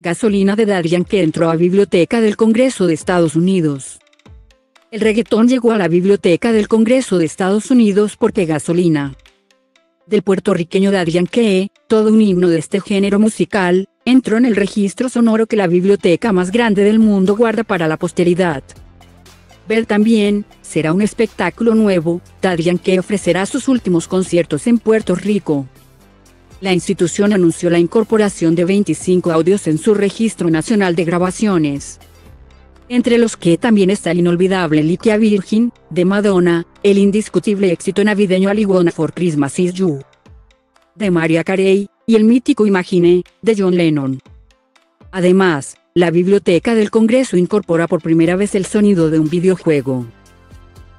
Gasolina de Daddy que entró a Biblioteca del Congreso de Estados Unidos. El reggaetón llegó a la Biblioteca del Congreso de Estados Unidos porque Gasolina del puertorriqueño Daddy Yankee, todo un himno de este género musical, entró en el registro sonoro que la biblioteca más grande del mundo guarda para la posteridad. Ver también, será un espectáculo nuevo, Daddy Yankee ofrecerá sus últimos conciertos en Puerto Rico. La institución anunció la incorporación de 25 audios en su registro nacional de grabaciones. Entre los que también está el inolvidable Liquia Virgin, de Madonna, el indiscutible éxito navideño I for Christmas Is You, de Maria Carey, y el mítico Imagine, de John Lennon. Además, la Biblioteca del Congreso incorpora por primera vez el sonido de un videojuego.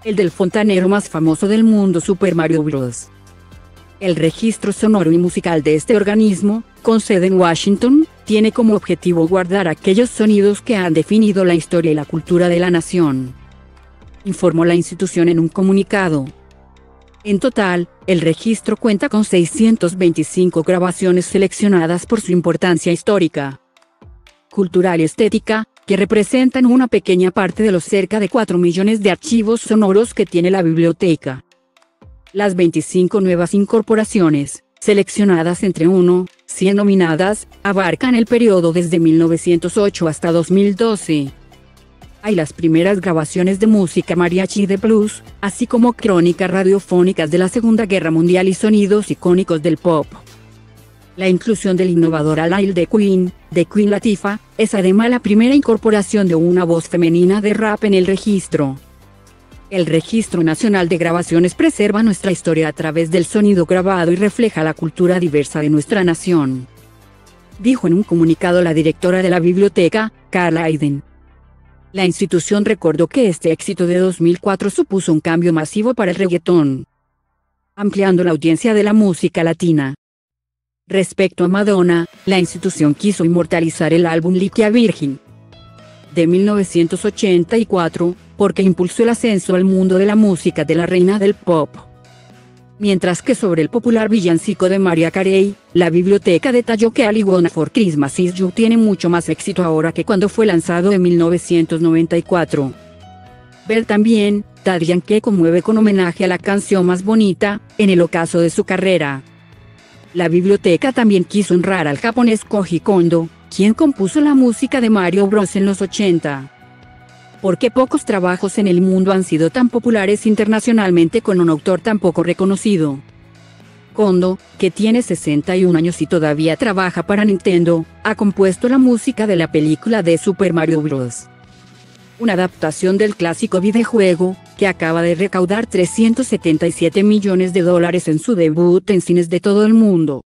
El del fontanero más famoso del mundo Super Mario Bros. El registro sonoro y musical de este organismo, con sede en Washington, tiene como objetivo guardar aquellos sonidos que han definido la historia y la cultura de la nación. Informó la institución en un comunicado. En total, el registro cuenta con 625 grabaciones seleccionadas por su importancia histórica, cultural y estética, que representan una pequeña parte de los cerca de 4 millones de archivos sonoros que tiene la biblioteca. Las 25 nuevas incorporaciones, seleccionadas entre 1, 100 nominadas, abarcan el periodo desde 1908 hasta 2012. Hay las primeras grabaciones de música mariachi de blues, así como crónicas radiofónicas de la Segunda Guerra Mundial y sonidos icónicos del pop. La inclusión del innovador Alail de Queen, de Queen Latifah, es además la primera incorporación de una voz femenina de rap en el registro. El Registro Nacional de Grabaciones preserva nuestra historia a través del sonido grabado y refleja la cultura diversa de nuestra nación. Dijo en un comunicado la directora de la biblioteca, Carla Aiden. La institución recordó que este éxito de 2004 supuso un cambio masivo para el reggaetón, ampliando la audiencia de la música latina. Respecto a Madonna, la institución quiso inmortalizar el álbum Liquia Virgin de 1984, porque impulsó el ascenso al mundo de la música de la reina del pop. Mientras que sobre el popular villancico de Maria Carey, la biblioteca detalló que Ali for Christmas Is You tiene mucho más éxito ahora que cuando fue lanzado en 1994. Ver también, Daddy Yankee conmueve con homenaje a la canción más bonita, en el ocaso de su carrera. La biblioteca también quiso honrar al japonés Koji Kondo, quien compuso la música de Mario Bros en los 80 porque pocos trabajos en el mundo han sido tan populares internacionalmente con un autor tan poco reconocido. Kondo, que tiene 61 años y todavía trabaja para Nintendo, ha compuesto la música de la película de Super Mario Bros. Una adaptación del clásico videojuego, que acaba de recaudar 377 millones de dólares en su debut en cines de todo el mundo.